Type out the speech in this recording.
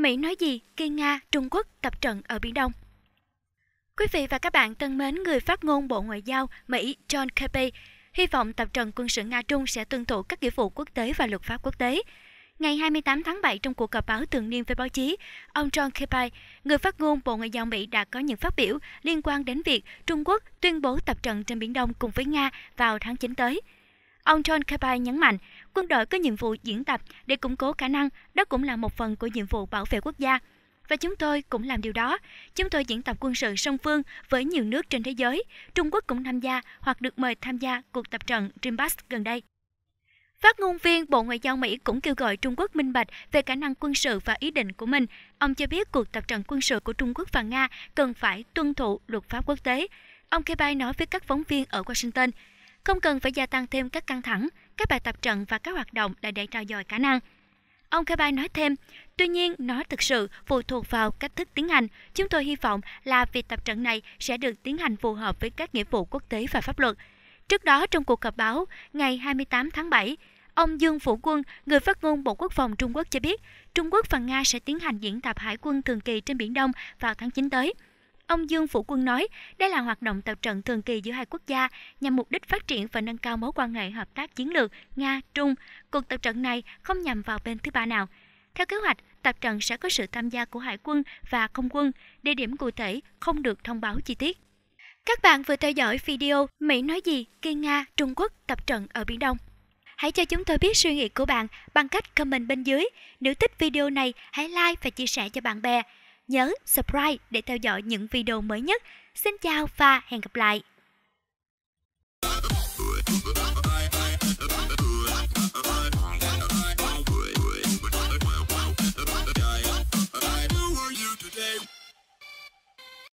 Mỹ nói gì khi Nga, Trung Quốc tập trận ở Biển Đông? Quý vị và các bạn thân mến, người phát ngôn Bộ Ngoại giao Mỹ John Kirby hy vọng tập trận quân sự Nga-Trung sẽ tuân thủ các nghĩa vụ quốc tế và luật pháp quốc tế. Ngày 28 tháng 7 trong cuộc họp báo thường niên với báo chí, ông John Kirby, người phát ngôn Bộ Ngoại giao Mỹ đã có những phát biểu liên quan đến việc Trung Quốc tuyên bố tập trận trên Biển Đông cùng với Nga vào tháng 9 tới. Ông John Kirby nhấn mạnh, quân đội có nhiệm vụ diễn tập để củng cố khả năng, đó cũng là một phần của nhiệm vụ bảo vệ quốc gia. Và chúng tôi cũng làm điều đó. Chúng tôi diễn tập quân sự song phương với nhiều nước trên thế giới. Trung Quốc cũng tham gia hoặc được mời tham gia cuộc tập trận Donbass gần đây. Phát ngôn viên Bộ Ngoại giao Mỹ cũng kêu gọi Trung Quốc minh bạch về khả năng quân sự và ý định của mình. Ông cho biết cuộc tập trận quân sự của Trung Quốc và Nga cần phải tuân thủ luật pháp quốc tế. Ông Kirby nói với các phóng viên ở Washington, không cần phải gia tăng thêm các căng thẳng, các bài tập trận và các hoạt động là để trao dồi khả năng. Ông Kirby nói thêm, tuy nhiên nó thực sự phụ thuộc vào cách thức tiến hành. Chúng tôi hy vọng là việc tập trận này sẽ được tiến hành phù hợp với các nghĩa vụ quốc tế và pháp luật. Trước đó trong cuộc họp báo ngày 28 tháng 7, ông Dương Phủ Quân, người phát ngôn Bộ Quốc phòng Trung Quốc cho biết, Trung Quốc và Nga sẽ tiến hành diễn tập hải quân thường kỳ trên Biển Đông vào tháng 9 tới. Ông Dương Phủ Quân nói, đây là hoạt động tập trận thường kỳ giữa hai quốc gia nhằm mục đích phát triển và nâng cao mối quan hệ hợp tác chiến lược Nga-Trung. Cuộc tập trận này không nhằm vào bên thứ ba nào. Theo kế hoạch, tập trận sẽ có sự tham gia của hải quân và không quân, địa điểm cụ thể không được thông báo chi tiết. Các bạn vừa theo dõi video Mỹ nói gì khi Nga, Trung Quốc tập trận ở Biển Đông. Hãy cho chúng tôi biết suy nghĩ của bạn bằng cách comment bên dưới. Nếu thích video này, hãy like và chia sẻ cho bạn bè. Nhớ subscribe để theo dõi những video mới nhất. Xin chào và hẹn gặp lại!